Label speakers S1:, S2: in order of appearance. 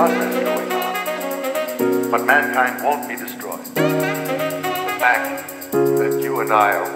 S1: progress going on. But mankind won't be destroyed. The fact that you and I are